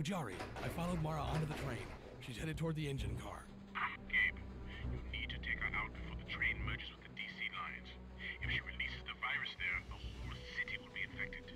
Mujari, I followed Mara onto the train. She's headed toward the engine car. Gabe, you need to take her out before the train merges with the DC lines. If she releases the virus there, the whole city will be infected.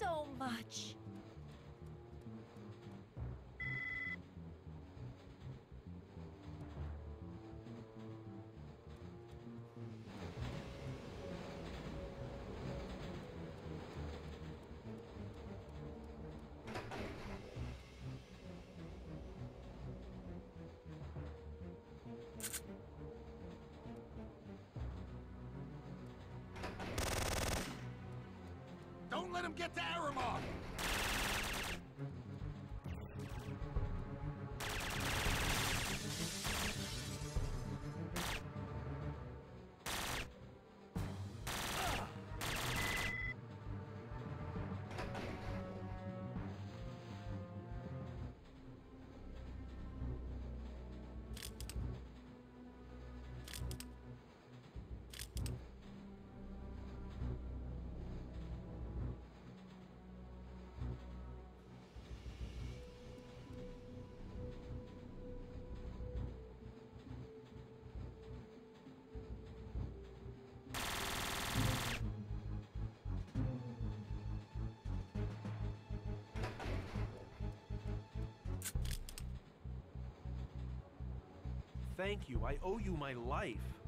So much. Him get to Aramov! Thank you. I owe you my life.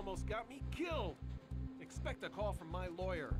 Almost got me killed. Expect a call from my lawyer.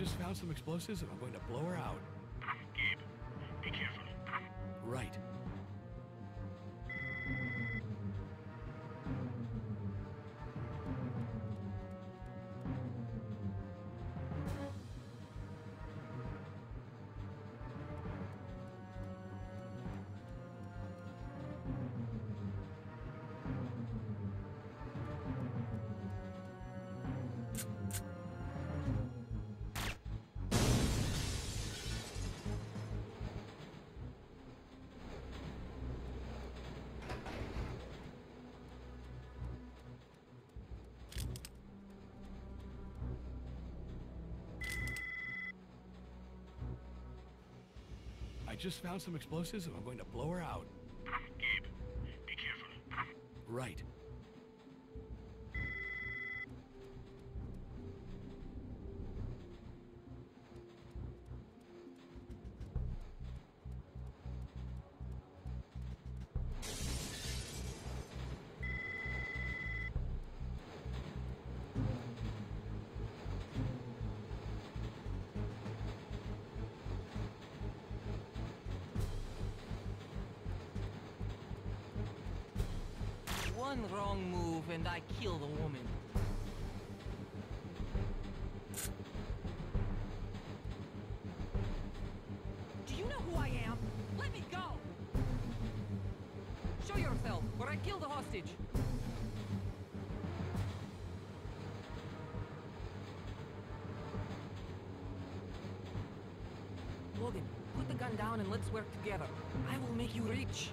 Just found some explosives and I'm going to blow her out. just found some explosives and I'm going to blow her out. Gabe, be careful. Right. One wrong move and I kill the woman. Do you know who I am? Let me go! Show yourself, or I kill the hostage. Logan, put the gun down and let's work together. I will make you rich.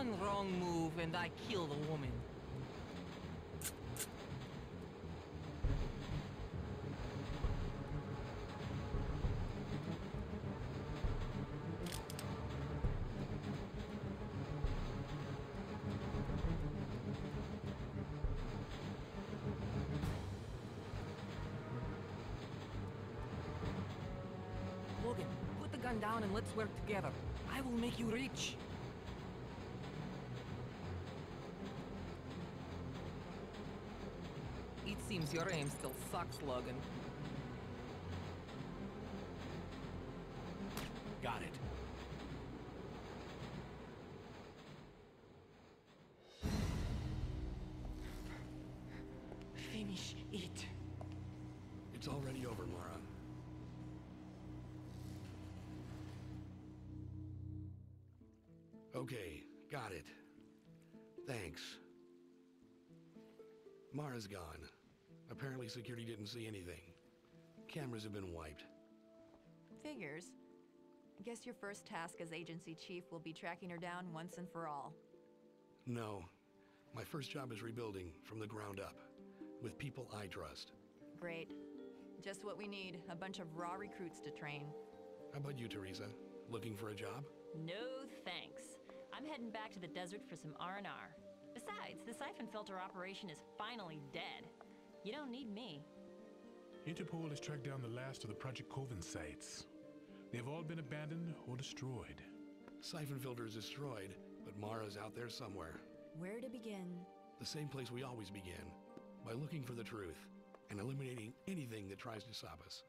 One wrong move and I kill the woman. Logan, put the gun down and let's work together. I will make you rich. It your aim still sucks, Logan. Got it. Finish it. It's already over, Mara. Okay, got it. Thanks. Mara's gone. Apparently security didn't see anything. Cameras have been wiped. Figures. I guess your first task as agency chief will be tracking her down once and for all. No. My first job is rebuilding from the ground up. With people I trust. Great. Just what we need, a bunch of raw recruits to train. How about you, Teresa? Looking for a job? No thanks. I'm heading back to the desert for some R&R. Besides, the Syphon Filter operation is finally dead. You don't need me. Interpol has tracked down the last of the Project Coven sites. They've all been abandoned or destroyed. Syphon Filter is destroyed, but Mara's out there somewhere. Where to begin? The same place we always begin. By looking for the truth and eliminating anything that tries to stop us.